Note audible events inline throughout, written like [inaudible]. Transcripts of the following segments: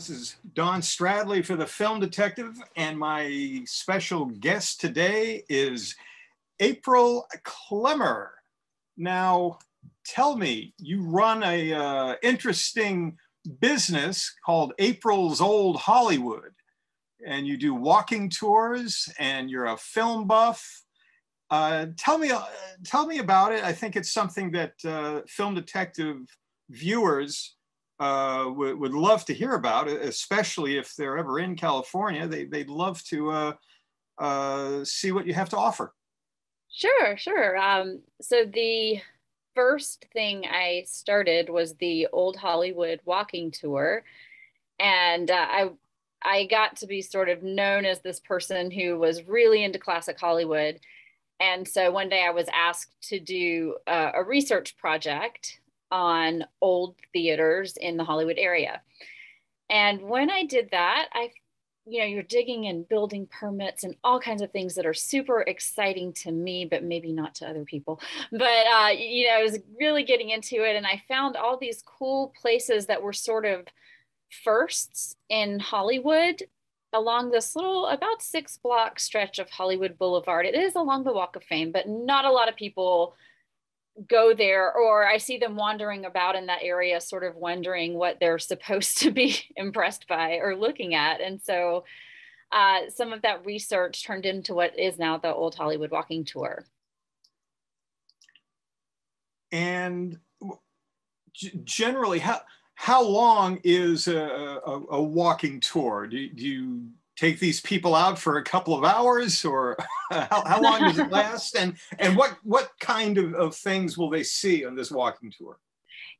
This is Don Stradley for the Film Detective, and my special guest today is April Clemmer. Now, tell me, you run a uh, interesting business called April's Old Hollywood, and you do walking tours, and you're a film buff. Uh, tell me, uh, tell me about it. I think it's something that uh, Film Detective viewers uh, would, would love to hear about, especially if they're ever in California. They, they'd love to uh, uh, see what you have to offer. Sure, sure. Um, so the first thing I started was the Old Hollywood walking tour. And uh, I I got to be sort of known as this person who was really into classic Hollywood. And so one day I was asked to do uh, a research project on old theaters in the Hollywood area. And when I did that, I, you know, you're digging and building permits and all kinds of things that are super exciting to me, but maybe not to other people. But, uh, you know, I was really getting into it and I found all these cool places that were sort of firsts in Hollywood along this little about six block stretch of Hollywood Boulevard. It is along the Walk of Fame, but not a lot of people go there or I see them wandering about in that area, sort of wondering what they're supposed to be [laughs] impressed by or looking at. And so uh, some of that research turned into what is now the Old Hollywood Walking Tour. And generally, how, how long is a, a, a walking tour? Do, do you take these people out for a couple of hours or [laughs] how, how, long does it [laughs] last? And and what what kind of, of things will they see on this walking tour?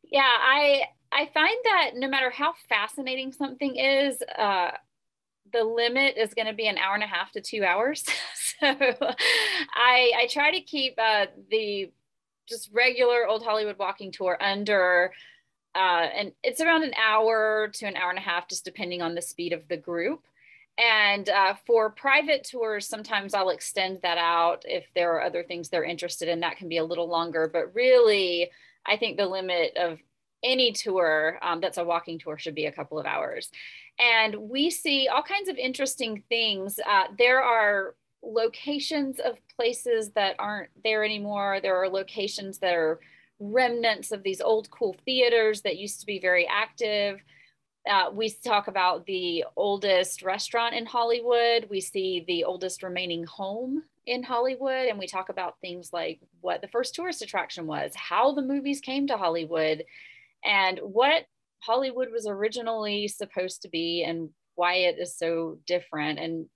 Yeah i i find that no matter how fascinating something is uh, the limit is going to be an hour and a half to two hours. [laughs] So i i try to keep uh, the just regular old hollywood walking tour under uh, and it's around an hour to an hour and a half just depending on the speed of the group and uh, for private tours, sometimes I'll extend that out if there are other things they're interested in. That can be a little longer, but really, I think the limit of any tour um, that's a walking tour should be a couple of hours. And we see all kinds of interesting things. Uh, there are locations of places that aren't there anymore. There are locations that are remnants of these old cool theaters that used to be very active uh, we talk about the oldest restaurant in Hollywood. We see the oldest remaining home in Hollywood. And we talk about things like what the first tourist attraction was, how the movies came to Hollywood, and what Hollywood was originally supposed to be and why it is so different. And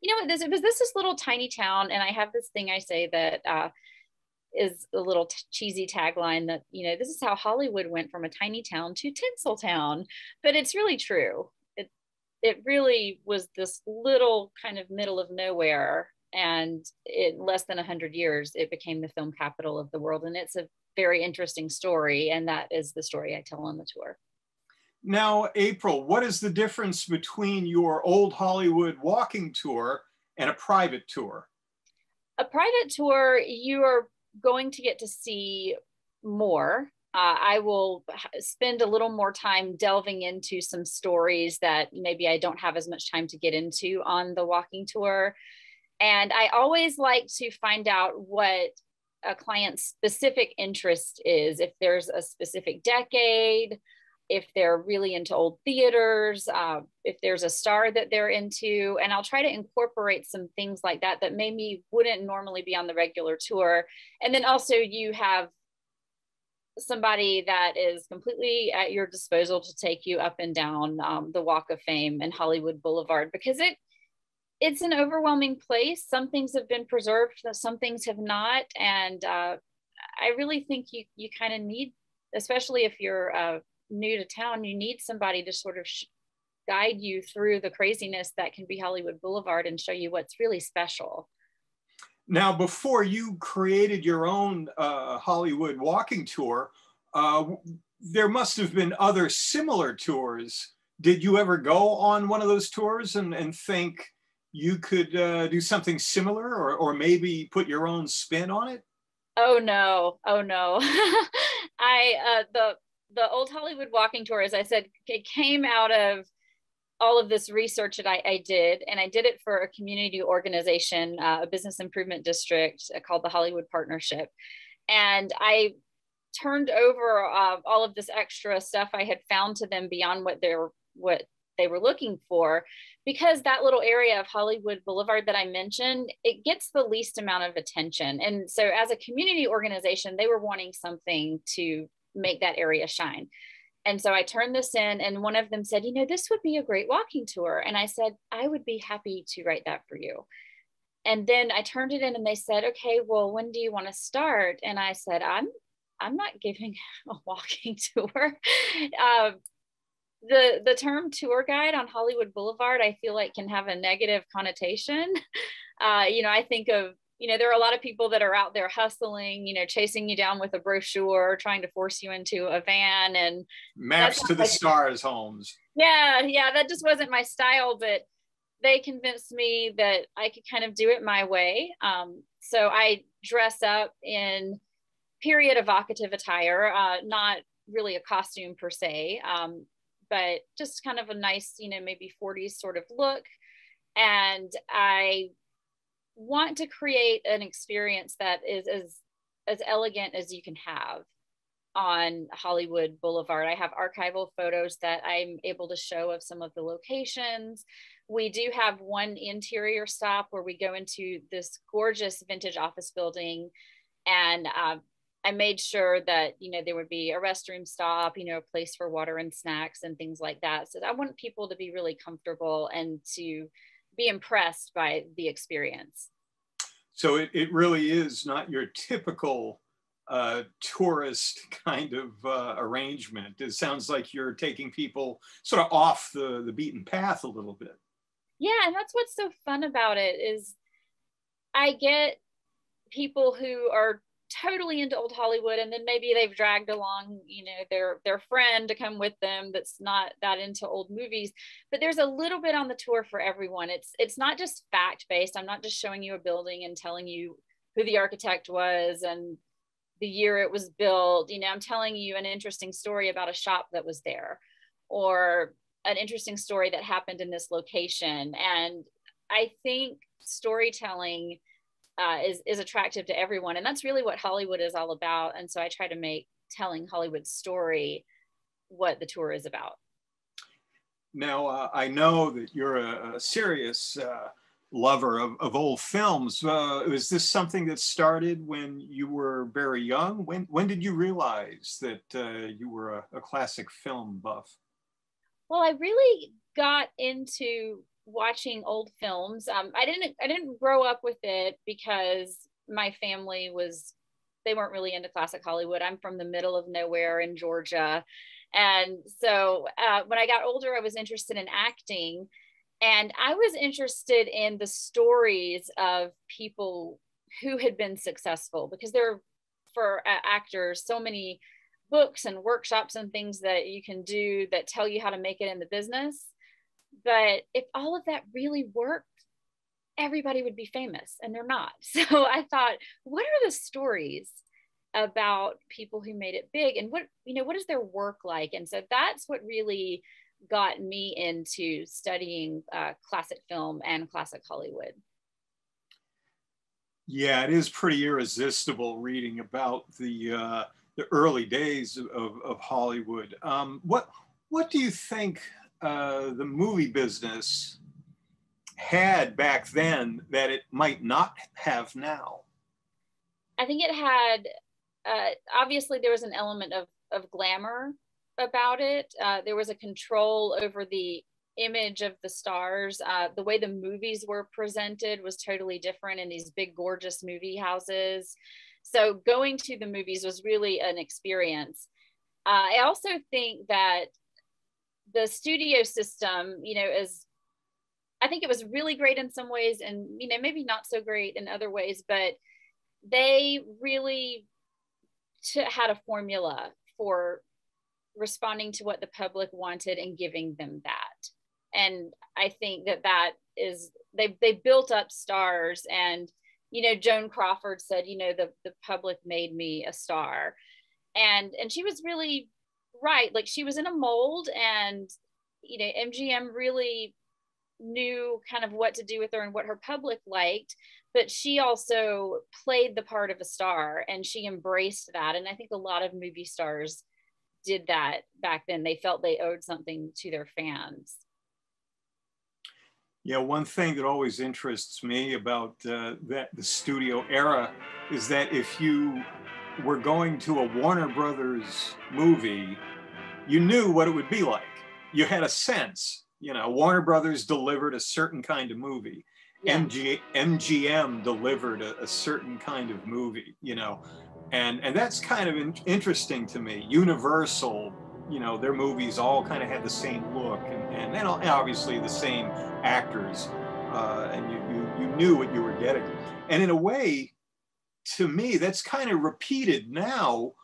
you know, what? this it was this this little tiny town, and I have this thing I say that uh, is a little t- cheesy tagline that you know this is how hollywood went from a tiny town to tinseltown but it's really true. It it really was this little kind of middle of nowhere and in less than 100 years it became the film capital of the world and it's a very interesting story and that is the story i tell on the tour. Now april what is the difference between your old hollywood walking tour and a private tour? A private tour you are going to get to see more. Uh, I will spend a little more time delving into some stories that maybe I don't have as much time to get into on the walking tour. And I always like to find out what a client's specific interest is. If there's a specific decade, if they're really into old theaters, uh, if there's a star that they're into, and I'll try to incorporate some things like that that maybe wouldn't normally be on the regular tour. And then also you have somebody that is completely at your disposal to take you up and down um, the Walk of Fame and Hollywood Boulevard because it it's an overwhelming place. Some things have been preserved, some things have not, and uh, I really think you you kind of need, especially if you're uh, new to town, you need somebody to sort of sh- guide you through the craziness that can be Hollywood Boulevard and show you what's really special. Now, before you created your own uh, Hollywood walking tour, uh, there must have been other similar tours. Did you ever go on one of those tours and, and think you could uh, do something similar or, or maybe put your own spin on it? Oh no, oh no. [laughs] I uh, the the old Hollywood walking tour, as I said, it came out of all of this research that I, I, did, and I did it for a community organization, uh, a business improvement district uh, called the Hollywood Partnership. And I turned over uh, all of this extra stuff I had found to them beyond what what they were looking for, because that little area of Hollywood Boulevard that I mentioned, it gets the least amount of attention. And so, as a community organization, they were wanting something to make that area shine. And so I turned this in, and one of them said, You know, this would be a great walking tour. And I said, I would be happy to write that for you. And then I turned it in, and they said, Okay, well, when do you want to start? And I said, I'm I'm not giving [laughs] a walking tour. [laughs] Um, the the term tour guide on Hollywood Boulevard, I feel like can have a negative connotation. [laughs] Uh, you know, I think of you know, there are a lot of people that are out there hustling, you know, chasing you down with a brochure, trying to force you into a van and maps to the stars homes. Yeah, yeah, that just wasn't my style, but they convinced me that I could kind of do it my way. Um, so I dress up in period evocative attire, uh, not really a costume per se, um, but just kind of a nice, you know, maybe 40s sort of look. And I want to create an experience that is as as elegant as you can have on Hollywood Boulevard. I have archival photos that I'm able to show of some of the locations. We do have one interior stop where we go into this gorgeous vintage office building and uh, I made sure that, you know, there would be a restroom stop, you know, a place for water and snacks and things like that. So I want people to be really comfortable and to be impressed by the experience. So it, it really is not your typical uh, tourist [laughs] kind of uh, arrangement. It sounds like you're taking people sort of off the, the beaten path a little bit. Yeah, and that's what's so fun about it is I get people who are totally into old Hollywood and then maybe they've dragged along, you know, their their friend to come with them that's not that into old movies. But there's a little bit on the tour for everyone. It's it's not just fact based. I'm not just showing you a building and telling you who the architect was and the year it was built. You know, I'm telling you an interesting story about a shop that was there or an interesting story that happened in this location. And I think storytelling uh, is is attractive to everyone, and that's really what Hollywood is all about. And so I try to make telling Hollywood's story what the tour is about. Now uh, I know that you're a, a serious uh, lover of, of old films. Uh, was this something that started when you were very young? When when did you realize that uh, you were a, a classic film buff? Well, I really got into watching old films. Um, I didn't I didn't grow up with it because my family was they weren't really into classic Hollywood. I'm from the middle of nowhere in Georgia. And so uh, when I got older, I was interested in acting. And I was interested in the stories of people who had been successful because there are, for uh, actors, so many books and workshops and things that you can do that tell you how to make it in the business. But if all of that really worked, everybody would be famous and they're not. [laughs] So I thought, what are the stories about people who made it big and what, you know, what is their work like? And so that's what really got me into studying uh, classic film and classic Hollywood. Yeah, it is pretty irresistible reading about the uh, the early days of, of Hollywood. Um, what what do you think uh, the movie business had back then that it might not have now? I think it had, uh, obviously, there was an element of, of glamour about it. Uh, there was a control over the image of the stars. Uh, the way the movies were presented was totally different in these big, gorgeous movie houses. So going to the movies was really an experience. Uh, I also think that the studio system, you know, is I think it was really great in some ways and you know maybe not so great in other ways, but they really t- had a formula for responding to what the public wanted and giving them that. And I think that that is they they built up stars and you know Joan Crawford said, you know, the the public made me a star. And and she was really right like she was in a mold and you know, MGM really knew kind of what to do with her and what her public liked but she also played the part of a star and she embraced that and i think a lot of movie stars did that back then. They felt they owed something to their fans. Yeah one thing that always interests me about uh, that the studio era is that if you were going to a warner brothers movie you knew what it would be like you had a sense you know, Warner Brothers delivered a certain kind of movie. Yeah. MG, MGM delivered a, a, certain kind of movie, you know, and and that's kind of in, interesting to me. Universal, you know, their movies all kind of had the same look and and, and obviously the same actors, uh, and you, you you knew what you were getting. And in a way, to me, that's kind of repeated now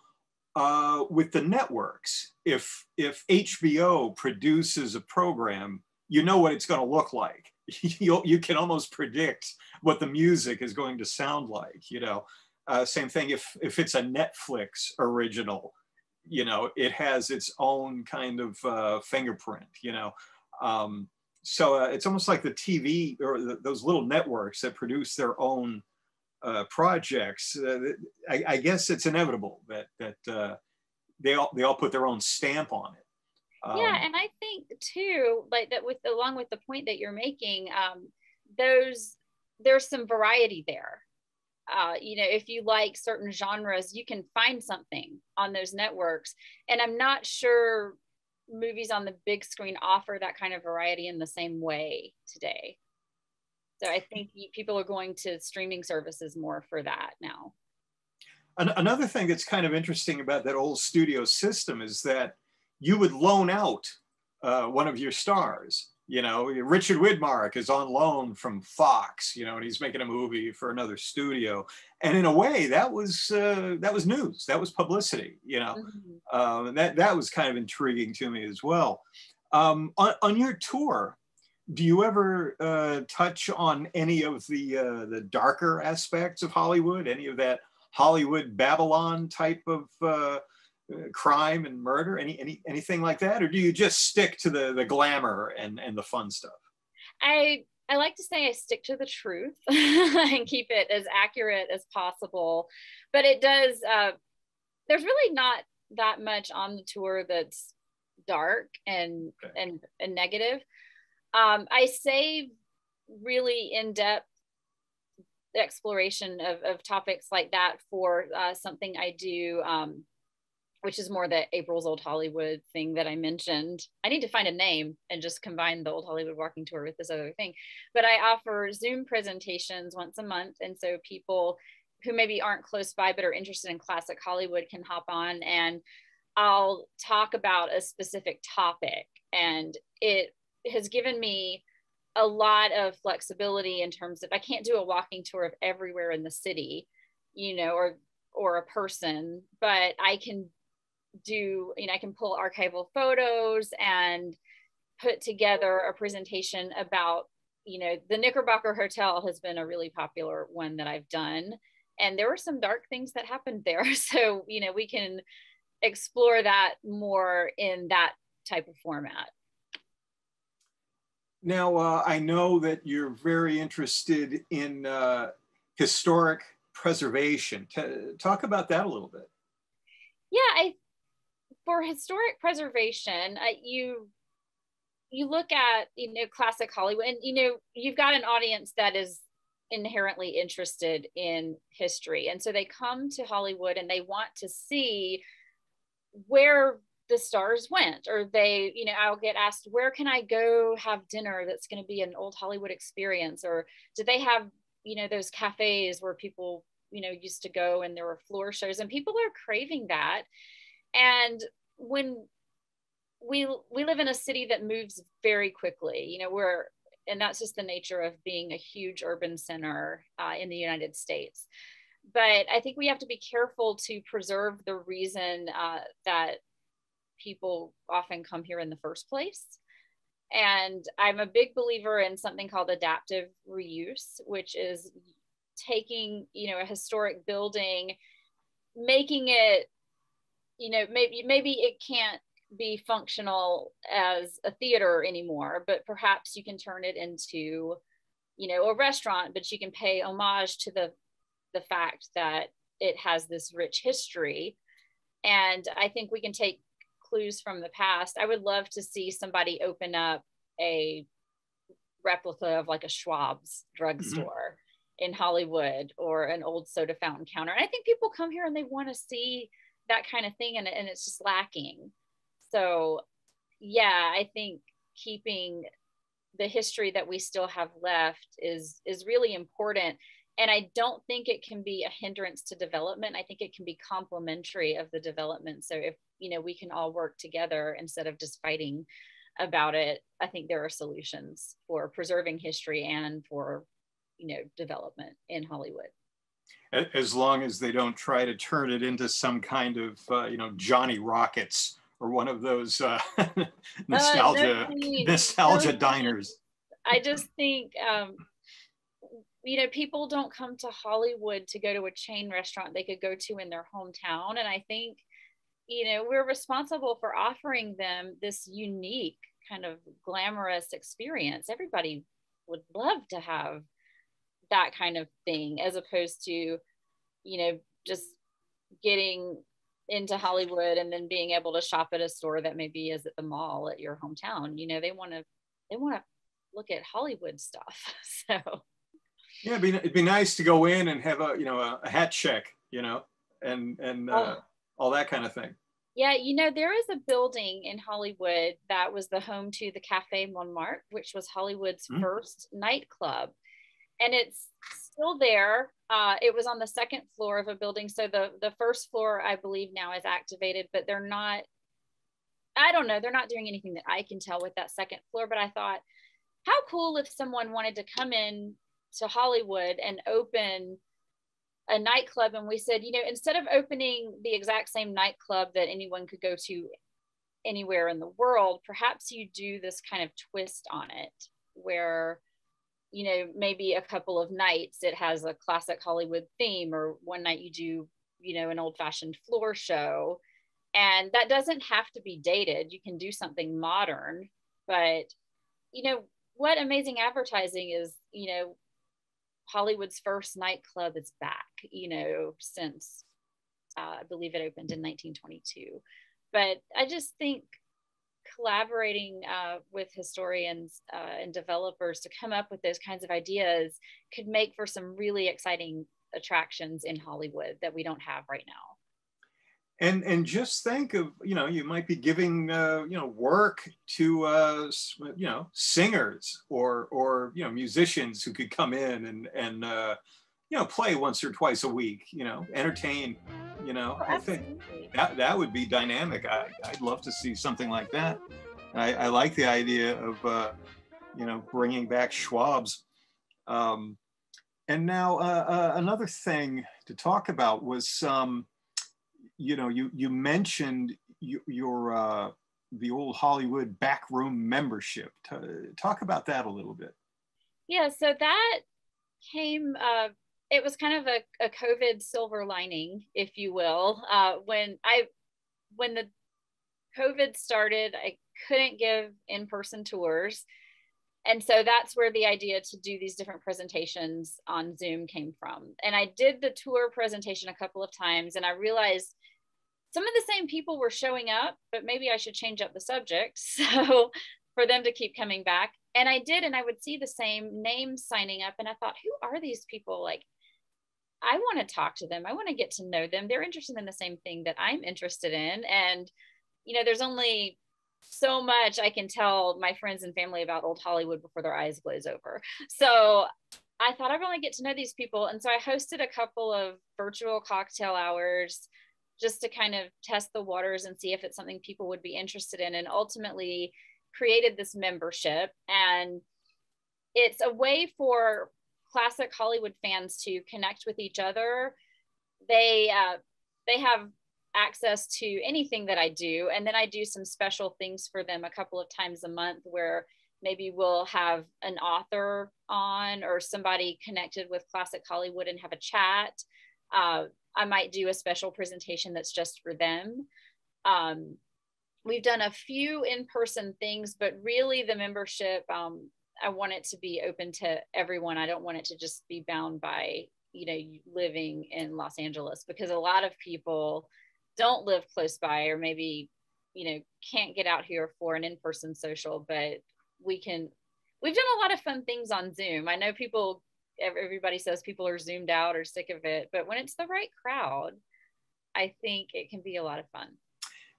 uh, with the networks. If if HBO produces a program, you know what it's going to look like. [laughs] you you can almost predict what the music is going to sound like. You know, uh, same thing if if it's a Netflix original, you know, it has its own kind of uh, fingerprint. You know. Um, so uh, it's almost like the TV or the, those little networks that produce their own uh, projects, uh, I, I, guess it's inevitable that that uh, they all they all put their own stamp on it. Um, yeah, and I think too, like that with along with the point that you're making, um, those there's some variety there. Uh, you know, if you like certain genres, you can find something on those networks. And I'm not sure movies on the big screen offer that kind of variety in the same way today. So I think people are going to streaming services more for that now. Another thing that's kind of interesting about that old studio system is that you would loan out uh, one of your stars. You know, Richard Widmark is on loan from Fox. You know, and he's making a movie for another studio. And in a way, that was uh, that was news. That was publicity. You know, mm-hmm. um, and that that was kind of intriguing to me as well. Um, on, on your tour, do you ever uh, touch on any of the uh, the darker aspects of Hollywood? Any of that Hollywood Babylon type of uh, crime and murder? Any any anything like that, or do you just stick to the the glamour and and the fun stuff? I I like to say I stick to the truth [laughs] and keep it as accurate as possible, but it does. Uh, there's really not that much on the tour that's dark and okay. and, and negative um, I save really in depth exploration of, of topics like that for uh, something I do, um, which is more the April's Old Hollywood thing that I mentioned. I need to find a name and just combine the Old Hollywood Walking Tour with this other thing. But I offer Zoom presentations once a month. And so people who maybe aren't close by but are interested in classic Hollywood can hop on and I'll talk about a specific topic. And it has given me a lot of flexibility in terms of I can't do a walking tour of everywhere in the city, you know, or or a person, but I can do, you know, I can pull archival photos and put together a presentation about, you know, the Knickerbocker Hotel has been a really popular one that I've done. And there were some dark things that happened there. [laughs] So, you know, we can explore that more in that type of format. Now, uh, I know that you're very interested in uh, historic preservation. T talk about that a little bit. Yeah, I for historic preservation, uh, you you look at you know classic Hollywood, and you know you've got an audience that is inherently interested in history, and so they come to Hollywood and they want to see where the stars went or they you know i'll get asked where can i go have dinner that's going to be an old hollywood experience? Or do they have you know those cafes where people you know used to go and there were floor shows? And people are craving that. And when we we live in a city that moves very quickly you know we're and that's just the nature of being a huge urban center uh, in the united states. But i think we have to be careful to preserve the reason uh, that people often come here in the first place. And I'm a big believer in something called adaptive reuse, which is taking, you know, a historic building, making it, you know, maybe maybe it can't be functional as a theater anymore, but perhaps you can turn it into, you know, a restaurant, but you can pay homage to the the fact that it has this rich history. And I think we can take clues from the past. I would love to see somebody open up a replica of like a Schwab's drugstore mm-hmm. in Hollywood or an old soda fountain counter. And I think people come here and they want to see that kind of thing and, and it's just lacking. So yeah, I think keeping the history that we still have left is is really important and i don't think it can be a hindrance to development. I think it can be complementary of the development. So if you know we can all work together instead of just fighting about it i think there are solutions for preserving history and for you know development in hollywood. As long as they don't try to turn it into some kind of uh, you know johnny rockets or one of those uh, [laughs] nostalgia uh, nostalgia diners. I just think um, you know people don't come to hollywood to go to a chain restaurant they could go to in their hometown and i think you know we're responsible for offering them this unique kind of glamorous experience. Everybody would love to have that kind of thing as opposed to you know just getting into hollywood and then being able to shop at a store that maybe is at the mall at your hometown. You know they want to they want to look at hollywood stuff [laughs] so yeah it'd be, it'd be nice to go in and have a you know a, a hat check you know and and uh, oh all that kind of thing. Yeah, you know, there is a building in Hollywood that was the home to the Cafe Montmartre, which was Hollywood's mm-hmm. first nightclub. And it's still there. Uh, it was on the second floor of a building. So the, the first floor, I believe, now is activated, but they're not, I don't know, they're not doing anything that I can tell with that second floor. But I thought, how cool if someone wanted to come in to Hollywood and open a nightclub and we said, you know, instead of opening the exact same nightclub that anyone could go to anywhere in the world, perhaps you do this kind of twist on it where, you know, maybe a couple of nights it has a classic Hollywood theme, or one night you do, you know, an old fashioned floor show. And that doesn't have to be dated. You can do something modern, but, you know, what amazing advertising is, you know, Hollywood's first nightclub is back, you know, since uh, I believe it opened in 1922. But I just think collaborating uh, with historians uh, and developers to come up with those kinds of ideas could make for some really exciting attractions in Hollywood that we don't have right now and and just think of you know you might be giving uh, you know work to uh, you know singers or or you know musicians who could come in and and uh, you know play once or twice a week you know entertain you know oh, i think that that would be dynamic. I, i'd love to see something like that. I, I like the idea of uh, you know bringing back schwab's. Um, and now uh, uh, another thing to talk about was um, you know, you you mentioned your, your uh, the old Hollywood backroom membership. talk about that a little bit. Yeah, so that came. Uh, it was kind of a, a COVID silver lining, if you will. Uh, when I when the COVID started, I couldn't give in person tours. And so that's where the idea to do these different presentations on Zoom came from. And I did the tour presentation a couple of times and I realized some of the same people were showing up, but maybe I should change up the subject. [laughs] So for them to keep coming back. And I did, and I would see the same names signing up. And I thought, who are these people? Like, I want to talk to them. I want to get to know them. They're interested in the same thing that I'm interested in. And, you know, there's only so much I can tell my friends and family about old Hollywood before their eyes glaze over. So I thought I would really get to know these people. And so I hosted a couple of virtual cocktail hours just to kind of test the waters and see if it's something people would be interested in and ultimately created this membership. And it's a way for classic hollywood fans to connect with each other. They uh, they have access to anything that i do and then i do some special things for them a couple of times a month where maybe we'll have an author on or somebody connected with classic hollywood and have a chat. Uh, I might do a special presentation that's just for them. Um, we've done a few in-person things, but really the membership, um, I want it to be open to everyone. I don't want it to just be bound by, you know, living in Los Angeles because a lot of people don't live close by or maybe, you know, can't get out here for an in-person social, but we can, we've done a lot of fun things on Zoom. I know people, everybody says people are zoomed out or sick of it, but when it's the right crowd, I think it can be a lot of fun.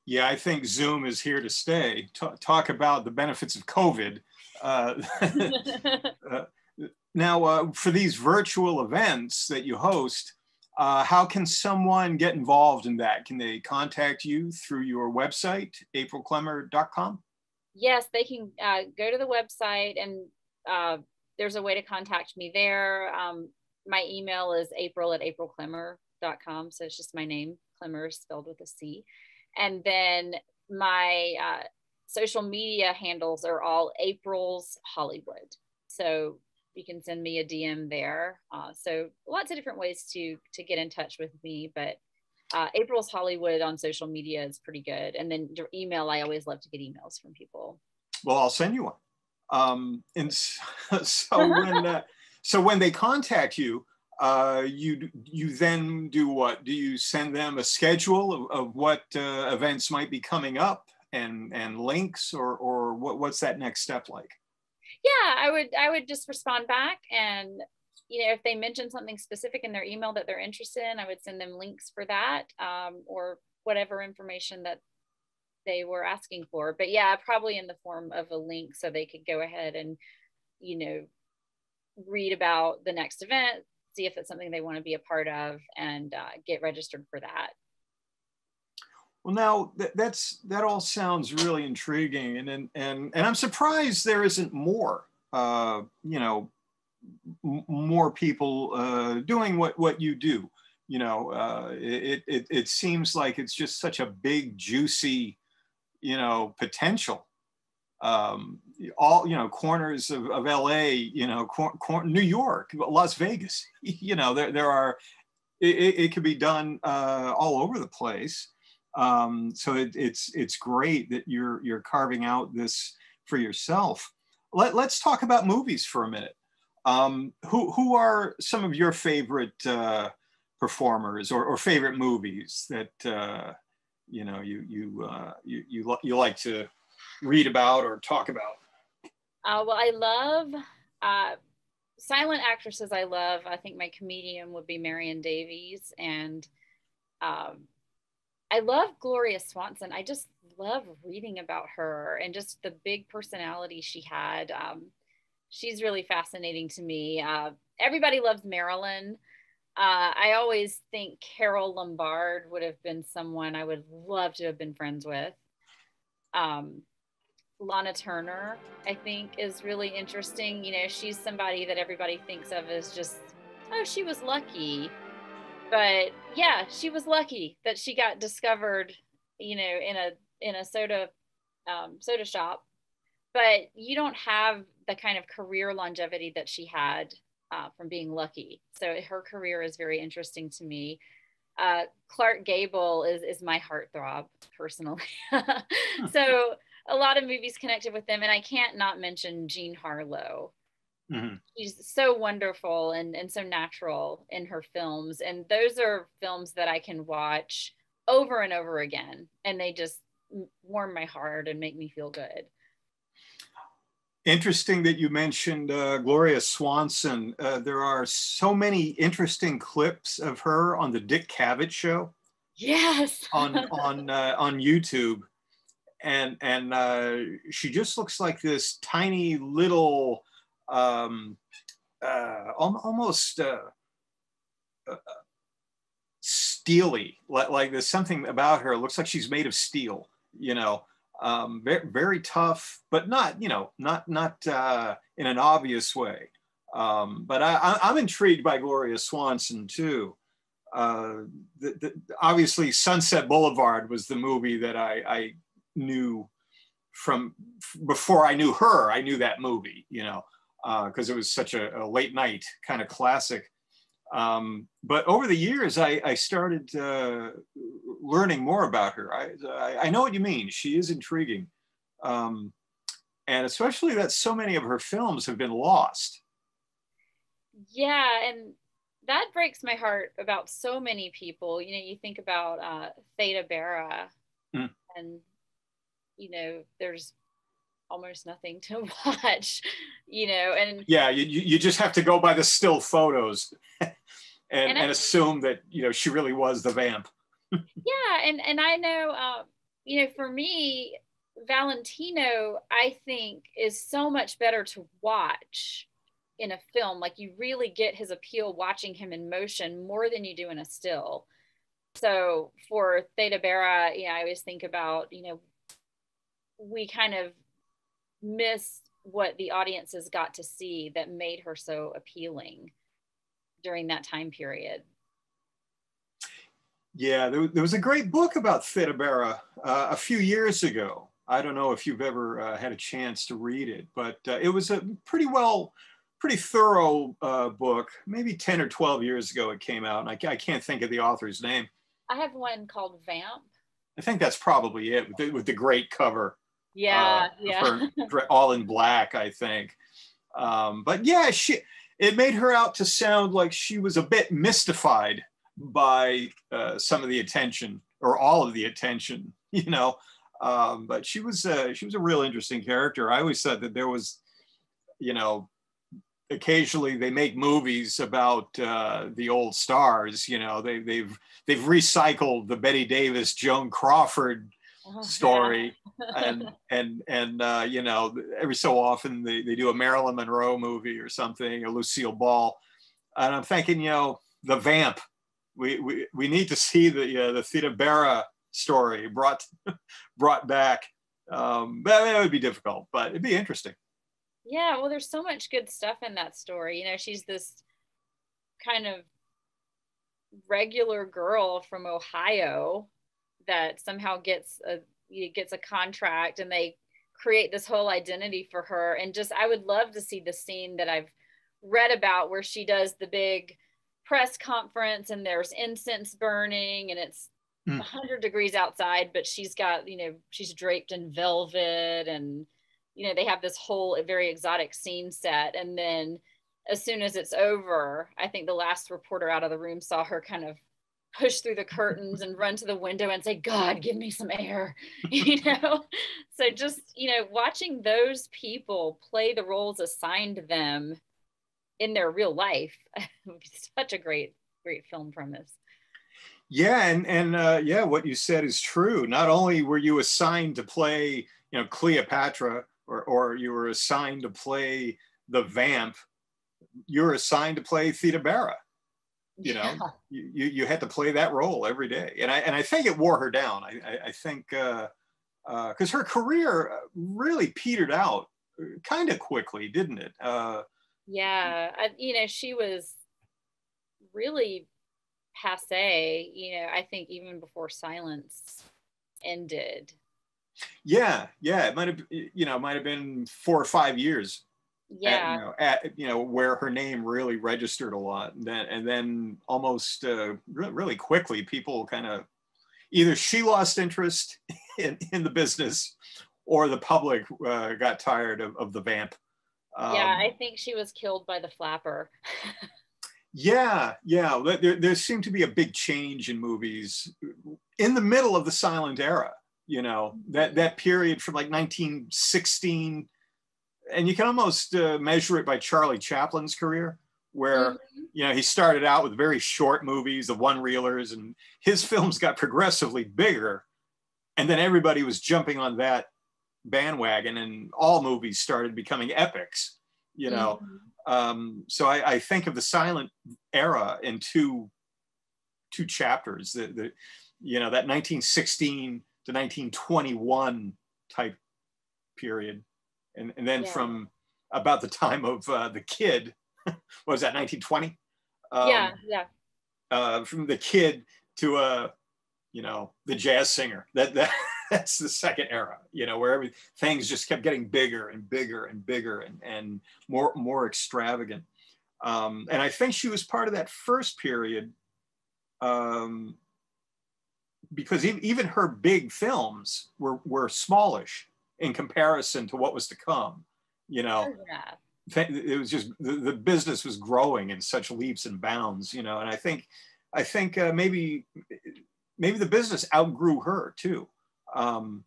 Yeah, I think Zoom is here to stay. talk about the benefits of COVID. Uh, [laughs] [laughs] uh, now, uh, for these virtual events that you host, uh, how can someone get involved in that? Can they contact you through your website, aprilclemmer.com? Yes, they can uh, go to the website and uh, there's a way to contact me there. Um, my email is april at aprilclemmer.com. So it's just my name, Clemmer spelled with a C. And then my uh, social media handles are all April's Hollywood. So you can send me a DM there. Uh, so lots of different ways to to get in touch with me, but uh, April's Hollywood on social media is pretty good. And then your email, I always love to get emails from people. Well, I'll send you one. Um, and [laughs] so when uh, so when they contact you, uh, you you then do what? Do you send them a schedule of, of what uh, events might be coming up and and links, or or what, what's that next step like? Yeah, I would I would just respond back, and you know if they mention something specific in their email that they're interested in, I would send them links for that um, or whatever information that they were asking for. But yeah, probably in the form of a link so they could go ahead and you know read about the next event see if it's something they want to be a part of and uh, get registered for that. Well, now that, that's that all sounds really intriguing, and and and, and I'm surprised there isn't more. Uh, you know, m- more people uh, doing what what you do. You know, uh, it, it it seems like it's just such a big, juicy, you know, potential um, all you know corners of, of LA, you know, cor- cor- New York, Las Vegas. [laughs] You know, there there are it, it can be done uh, all over the place. Um, so it, it's it's great that you're you're carving out this for yourself. Let, let's talk about movies for a minute. Um, who who are some of your favorite uh, performers or, or favorite movies that uh, you know you you uh, you you, you like to read about or talk about? Uh, well, I love uh, silent actresses. I love. I think my comedian would be Marion Davies, and um, I love Gloria Swanson. I just love reading about her and just the big personality she had. Um, she's really fascinating to me. Uh, everybody loves Marilyn. Uh, I always think Carole Lombard would have been someone I would love to have been friends with. Um, Lana Turner, I think, is really interesting. You know, she's somebody that everybody thinks of as just, oh, she was lucky. But yeah, she was lucky that she got discovered, you know, in a in a soda um, soda shop. But you don't have the kind of career longevity that she had uh, from being lucky. So her career is very interesting to me. Uh, Clark Gable is is my heartthrob personally. [laughs] so a lot of movies connected with them, and I can't not mention Jean Harlow. Mm-hmm. She's so wonderful and, and so natural in her films. And those are films that I can watch over and over again. And they just warm my heart and make me feel good. Interesting that you mentioned uh, Gloria Swanson. Uh, there are so many interesting clips of her on the Dick Cavett show. Yes. on [laughs] on uh, on YouTube and and uh, she just looks like this tiny little um, uh, almost uh, uh, steely like, like there's something about her it looks like she's made of steel you know um, very, very tough but not you know not not uh, in an obvious way um, but I, am intrigued by gloria swanson too uh, the, the, obviously sunset boulevard was the movie that I, I knew from before I knew her, I knew that movie, you know, because uh, it was such a, a, late night kind of classic. Um, but over the years, I, I started uh, learning more about her. I, I, I, know what you mean. She is intriguing. Um, and especially that so many of her films have been lost. Yeah, and that breaks my heart about so many people. You know, you think about uh, Theda Bara, mm. and you know, there's almost nothing to [laughs] watch. You know, and yeah, you you just have to go by the still photos, [laughs] and and, and I, assume that you know she really was the vamp. yeah, and and I know, uh, you know, for me, Valentino, I think, is so much better to watch in a film. Like you really get his appeal watching him in motion more than you do in a still. So for Theda Bara, yeah, I always think about, you know, we kind of miss what the audiences got to see that made her so appealing during that time period. Yeah, there, there was a great book about Theda Bara uh, a few years ago. I don't know if you've ever uh, had a chance to read it, but uh, it was a pretty well pretty thorough uh, book. Maybe 10 or 12 years ago it came out, and I, I, can't think of the author's name. I have one called Vamp. I think that's probably it with the, with the great cover. Yeah, uh, yeah. For, all in black, I think. Um, but yeah, she it made her out to sound like she was a bit mystified by uh, some of the attention or all of the attention, [laughs] you know. Um, but she was uh, she was a real interesting character. I always said that there was, you know, occasionally they make movies about uh, the old stars. You know, they, they've they've recycled the Bette Davis, Joan Crawford oh, story. And [laughs] and and uh, you know, every so often they, they do a Marilyn Monroe movie or something, a Lucille Ball, and I'm thinking, you know, the Vamp. We we, we need to see the uh, the Theda Bara story brought [laughs] brought back. Um, but it would be difficult, but it'd be interesting. Yeah, well, there's so much good stuff in that story. You know, she's this kind of regular girl from Ohio that somehow gets a gets a contract and they create this whole identity for her and just I would love to see the scene that I've read about where she does the big press conference and there's incense burning and it's mm. 100 degrees outside but she's got you know she's draped in velvet and you know they have this whole very exotic scene set and then as soon as it's over i think the last reporter out of the room saw her kind of push through the curtains and run to the window and say god give me some air [laughs] you know? So just you know watching those people play the roles assigned them in their real life [laughs] such a great great film premise. Yeah and and uh, yeah what you said is true. Not only were you assigned to play you know cleopatra or, or you were assigned to play the vamp, you're assigned to play Theda Bara. You know, yeah. you, you had to play that role every day. And I, and I think it wore her down. I, I, I think, because uh, uh, her career really petered out kind of quickly, didn't it? Uh, yeah. I, you know, she was really passe, you know, I think even before silents ended yeah, yeah, it might have you know might have been four or five years. Yeah, at, you, know, at, you know where her name really registered a lot, and then and then almost uh, re- really quickly people kind of either she lost interest [laughs] in, in the business or the public uh, got tired of, of the vamp. Um, yeah, I think she was killed by the flapper. [laughs] yeah, yeah. There, there seemed to be a big change in movies in the middle of the silent era you know that that period from like 1916 and you can almost uh, measure it by charlie chaplin's career where mm-hmm. you know he started out with very short movies the one reelers and his films got progressively bigger and then everybody was jumping on that bandwagon and all movies started becoming epics you know mm-hmm. um, so I, I, think of the silent era in two two chapters the, the you know that 1916 to 1921 type period. And, and then yeah. from about the time of uh, the kid, [laughs] what was that, 1920? Um, yeah, yeah. Uh, from the kid to, uh, you know, the jazz singer. That, that [laughs] That's the second era, you know, where every, things just kept getting bigger and bigger and bigger and, and more, more extravagant. Um, and I think she was part of that first period um, because even her big films were, were smallish in comparison to what was to come. You know, yeah. it was just the, the business was growing in such leaps and bounds. You know, and I think I think uh, maybe maybe the business outgrew her too. Um,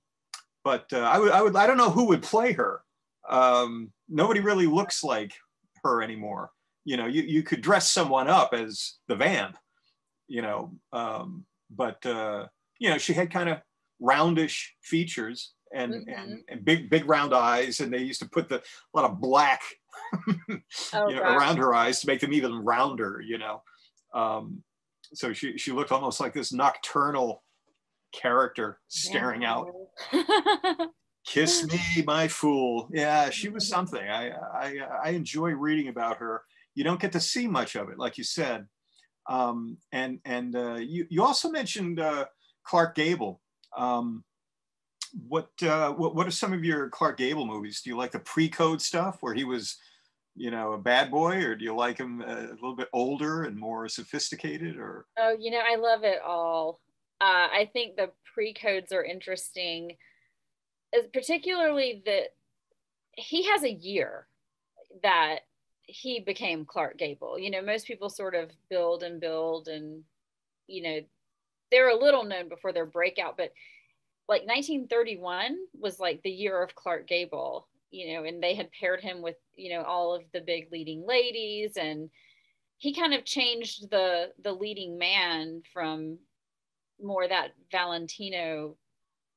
but uh, I would I would I don't know who would play her. Um, nobody really looks like her anymore. You know, you, you could dress someone up as the vamp, you know, um, but uh, you know, she had kind of roundish features and, mm-hmm. and, and big big round eyes, and they used to put the a lot of black [laughs] oh, you know, around her eyes to make them even rounder. You know, um, so she she looked almost like this nocturnal character staring yeah. out. [laughs] Kiss me, my fool. Yeah, she was something. I, I I enjoy reading about her. You don't get to see much of it, like you said. Um, and and uh, you you also mentioned uh, Clark Gable. Um, what, uh, what what are some of your Clark Gable movies? Do you like the pre-code stuff where he was, you know, a bad boy, or do you like him a little bit older and more sophisticated? Or oh, you know, I love it all. Uh, I think the pre-codes are interesting, particularly that he has a year that he became Clark Gable. You know, most people sort of build and build and, you know, they're a little known before their breakout, but like 1931 was like the year of Clark Gable, you know, and they had paired him with, you know, all of the big leading ladies and he kind of changed the the leading man from more that Valentino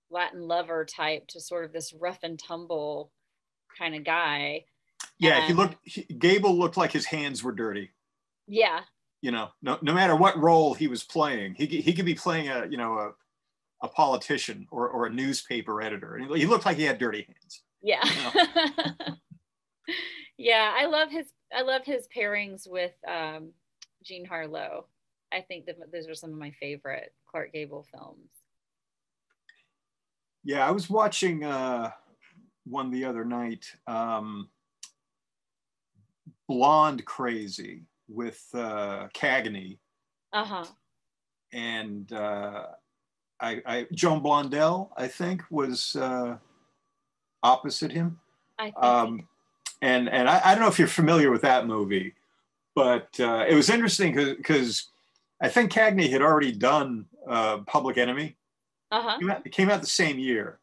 Latin lover type to sort of this rough and tumble kind of guy. Yeah, and, he looked. He, Gable looked like his hands were dirty. Yeah. You know, no, no matter what role he was playing, he he could be playing a you know a a politician or, or a newspaper editor. And he looked like he had dirty hands. Yeah. You know? [laughs] yeah, I love his I love his pairings with um, Jean Harlow. I think that those are some of my favorite Clark Gable films. Yeah, I was watching uh, one the other night, um, Blonde Crazy with uh, Cagney. Uh huh. And uh, I, I Joan Blondell, I think, was uh, opposite him. I think. Um, and and I, I, don't know if you're familiar with that movie, but uh, it was interesting because because I think Cagney had already done uh, Public Enemy. Uh-huh. It, came out, it came out the same year.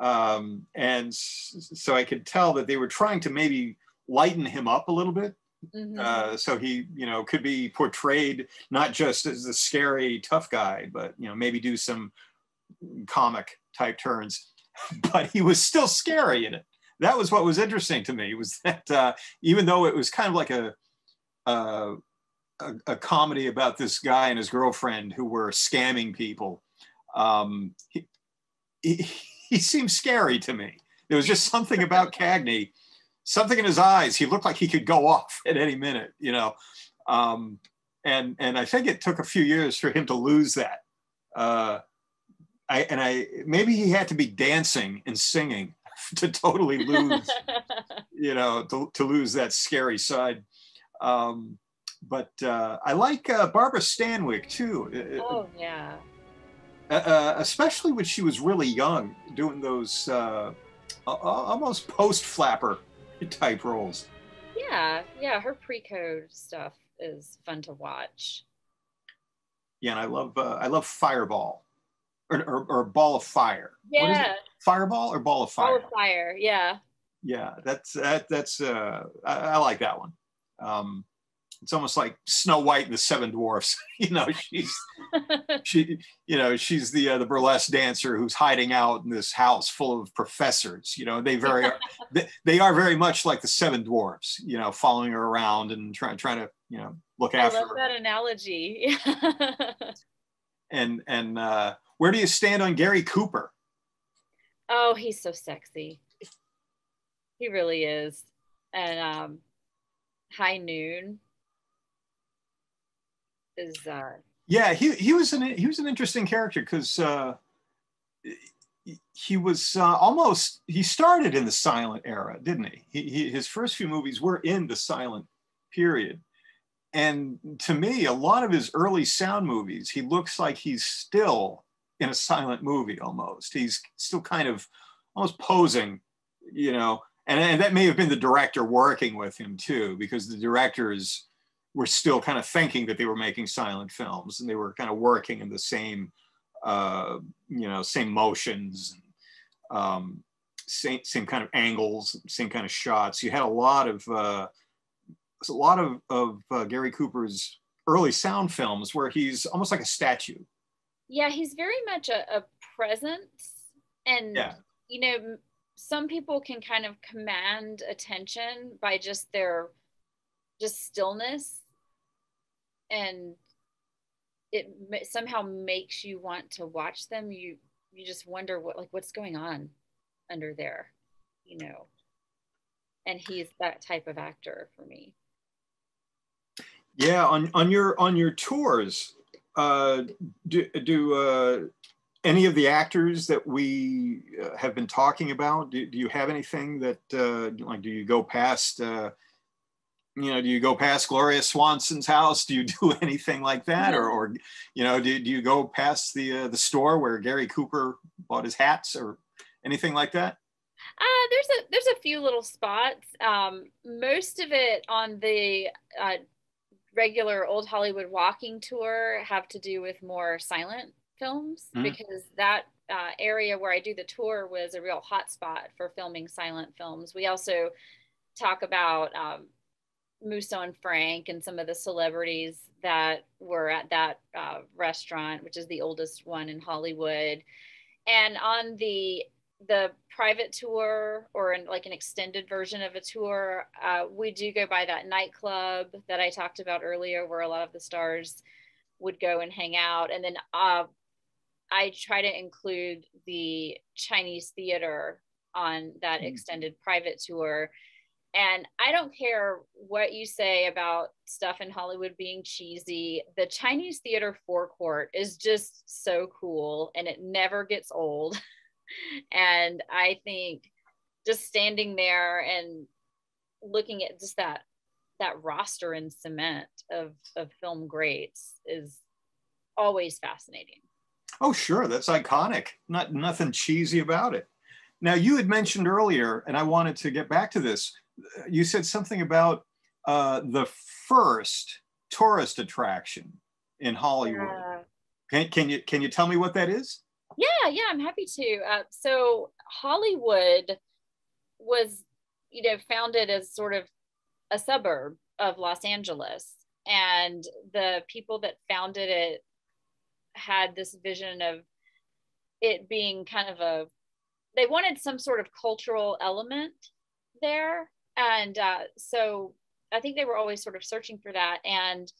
Um, and so I could tell that they were trying to maybe lighten him up a little bit. Mm-hmm. Uh, so he, you know, could be portrayed not just as the scary tough guy, but you know, maybe do some comic type turns. [laughs] But he was still scary in it. That was what was interesting to me. Was that uh, even though it was kind of like a, a a, a, comedy about this guy and his girlfriend who were scamming people, um, he, he, [laughs] he seemed scary to me. There was just something about [laughs] Cagney something in his eyes. He looked like he could go off at any minute, you know. Um, and and I think it took a few years for him to lose that. Uh, I and I maybe he had to be dancing and singing [laughs] to totally lose, [laughs] you know, to, to lose that scary side. Um, but uh, I like uh, Barbara Stanwyck too. Uh, uh, oh yeah. Uh, uh, especially when she was really young, doing those almost post flapper [laughs] type roles. Yeah, yeah, her pre-code stuff is fun to watch. Yeah, and I love uh, I love Fireball, or, or, or Ball of Fire. Yeah. Fireball or Ball of Fire? Ball of Fire. Yeah. Yeah, that's that, that's uh, I, I like that one. Um, it's almost like Snow White and the Seven Dwarfs. [laughs] you know, she's she, you know, she's the uh, the burlesque dancer who's hiding out in this house full of professors. You know, they very [laughs] they, they are very much like the Seven Dwarfs. You know, following her around and trying trying to you know look after. I love her. that analogy. [laughs] and and uh, where do you stand on Gary Cooper? Oh, he's so sexy. He really is. And um, High Noon is uh yeah he he was an he was an interesting character because uh he was uh, almost he started in the silent era didn't he? He, he his first few movies were in the silent period and to me, a lot of his early sound movies, he looks like he's still in a silent movie almost. He's still kind of almost posing, you know, and, and that may have been the director working with him too, because the director directors were still kind of thinking that they were making silent films and they were kind of working in the same, uh, you know, same motions, um, same, same kind of angles, same kind of shots. You had a lot of, uh, a lot of, of uh, Gary Cooper's early sound films where he's almost like a statue. Yeah, he's very much a, a presence. And, yeah. you know, some people can kind of command attention by just their just stillness and it somehow makes you want to watch them you you just wonder what like what's going on under there you know and he's that type of actor for me yeah, on on your on your tours, uh, do do uh, any of the actors that we uh, have been talking about? Do, do you have anything that uh, like? Do you go past? Uh, you know, do you go past Gloria Swanson's house? Do you [laughs] do anything like that, or, or you know, do, do you go past the uh, the store where Gary Cooper bought his hats, or anything like that? Uh, there's a there's a few little spots. Um, most of it on the uh, regular old Hollywood walking tour have to do with more silent films mm-hmm. because that uh, area where I do the tour was a real hotspot for filming silent films. We also talk about um, Musso and Frank and some of the celebrities that were at that uh, restaurant, which is the oldest one in Hollywood. And on the the private tour or in like an extended version of a tour, uh, we do go by that nightclub that I talked about earlier, where a lot of the stars would go and hang out. And then uh, I try to include the Chinese theater on that mm. extended private tour. And I don't care what you say about stuff in Hollywood being cheesy. The Chinese theater forecourt is just so cool and it never gets old. [laughs] and I think just standing there and looking at just that that roster and cement of of film greats is always fascinating. Oh, sure, that's iconic. Not nothing cheesy about it. Now, you had mentioned earlier, and I wanted to get back to this. You said something about uh, the first tourist attraction in Hollywood. Uh, can, can you can you tell me what that is? Yeah, yeah, I'm happy to. Uh, so Hollywood was, you know, founded as sort of a suburb of Los Angeles, and the people that founded it had this vision of it being kind of a. They wanted some sort of cultural element there, and uh, so I think they were always sort of searching for that, and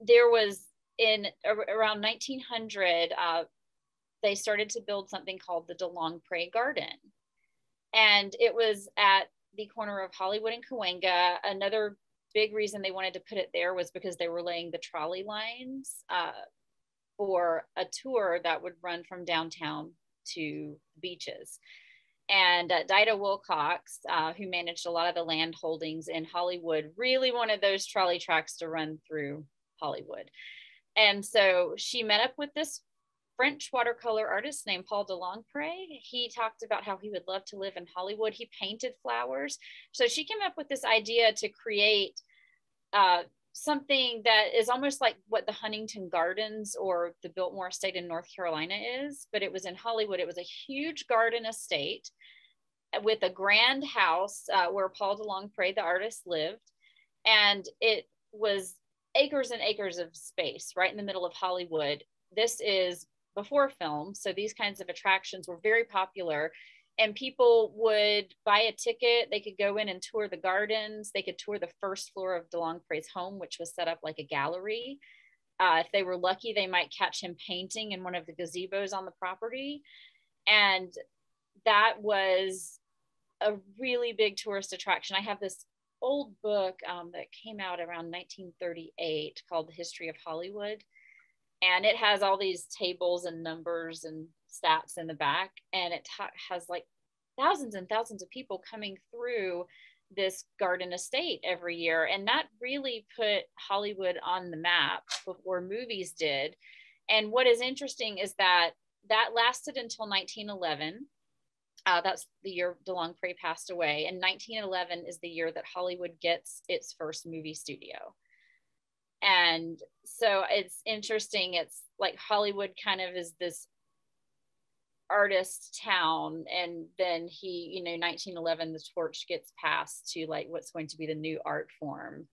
there was in around 1900 uh, they started to build something called the DeLongpre Garden. And it was at the corner of Hollywood and Cahuenga. Another big reason they wanted to put it there was because they were laying the trolley lines uh, for a tour that would run from downtown to beaches. And uh, Daeida Wilcox, uh, who managed a lot of the land holdings in Hollywood, really wanted those trolley tracks to run through Hollywood. And so she met up with this French watercolor artist named Paul Delongpre. He talked about how he would love to live in Hollywood. He painted flowers. So she came up with this idea to create uh, something that is almost like what the Huntington Gardens or the Biltmore Estate in North Carolina is, but it was in Hollywood. It was a huge garden estate with a grand house uh, where Paul Delongpre, the artist, lived. And it was acres and acres of space right in the middle of Hollywood. This is before film. So these kinds of attractions were very popular. And people would buy a ticket. They could go in and tour the gardens. They could tour the first floor of DeLongpre's home, which was set up like a gallery. Uh, if they were lucky, they might catch him painting in one of the gazebos on the property. And that was a really big tourist attraction. I have this old book um, that came out around 1938 called The History of Hollywood and it has all these tables and numbers and stats in the back and it has like thousands and thousands of people coming through this garden estate every year. And that really put Hollywood on the map before movies did. And what is interesting is that that lasted until 1911. Uh, that's the year DeLongpre passed away. And 1911 is the year that Hollywood gets its first movie studio. And so it's interesting. It's like Hollywood kind of is this artist town and then he you know 1911 the torch gets passed to like what's going to be the new art form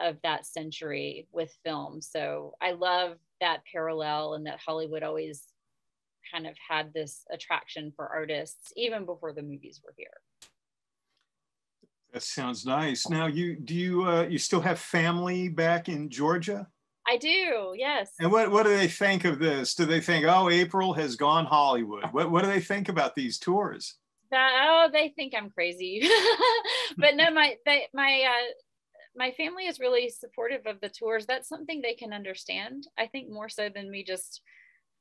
of that century with film. So i love that parallel and that hollywood always kind of had this attraction for artists even before the movies were here. That sounds nice. Now you do you uh, you still have family back in georgia I do, yes. And what, what do they think of this? Do they think, oh, April has gone Hollywood? What, what do they think about these tours? That, oh, they think I'm crazy. [laughs] but no, my they, my uh, my family is really supportive of the tours. That's something they can understand. I think more so than me just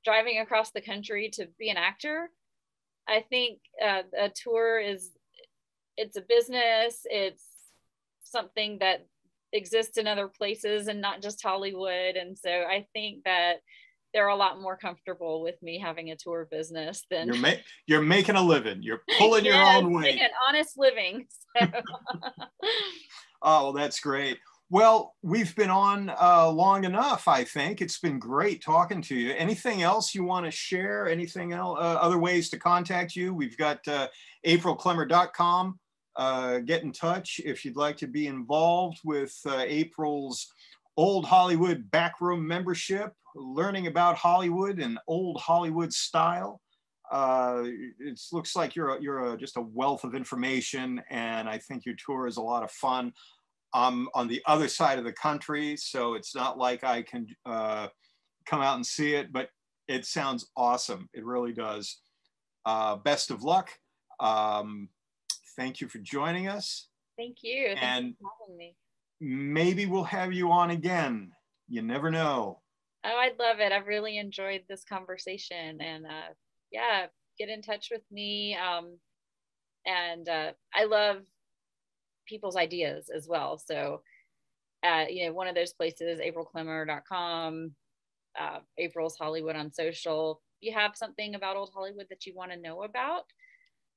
driving across the country to be an actor. I think uh, a tour is it's a business. It's something that exist in other places and not just Hollywood. And so I think that they're a lot more comfortable with me having a tour business than you're, ma- you're making a living. You're [laughs] pulling your own weight. An honest living. So. [laughs] oh, well, that's great. Well, we've been on uh, long enough, I think. It's been great talking to you. Anything else you want to share? Anything else? Uh, other ways to contact you? We've got uh, aprilclemmer.com uh, get in touch if you'd like to be involved with uh, April's Old Hollywood Backroom membership, learning about Hollywood and old Hollywood style. Uh, it looks like you're a, you're a, just a wealth of information, and I think your tour is a lot of fun. I'm on the other side of the country, so it's not like I can uh, come out and see it, but it sounds awesome. It really does. Uh, best of luck. Um, thank you for joining us. Thank you. And you having me. Maybe we'll have you on again. You never know. Oh, I'd love it. I've really enjoyed this conversation. And uh, yeah, get in touch with me. Um, and uh, I love people's ideas as well. So, uh, you know, one of those places, aprilclemmer.com, uh, April's Hollywood on social. If you have something about old Hollywood that you want to know about,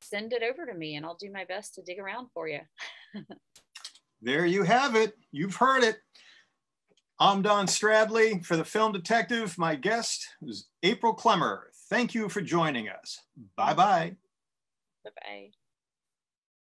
send it over to me and I'll do my best to dig around for you. there you have it. You've heard it. I'm Don Stradley for the Film Detective. My guest is April Clemmer. Thank you for joining us. Bye bye. Bye bye.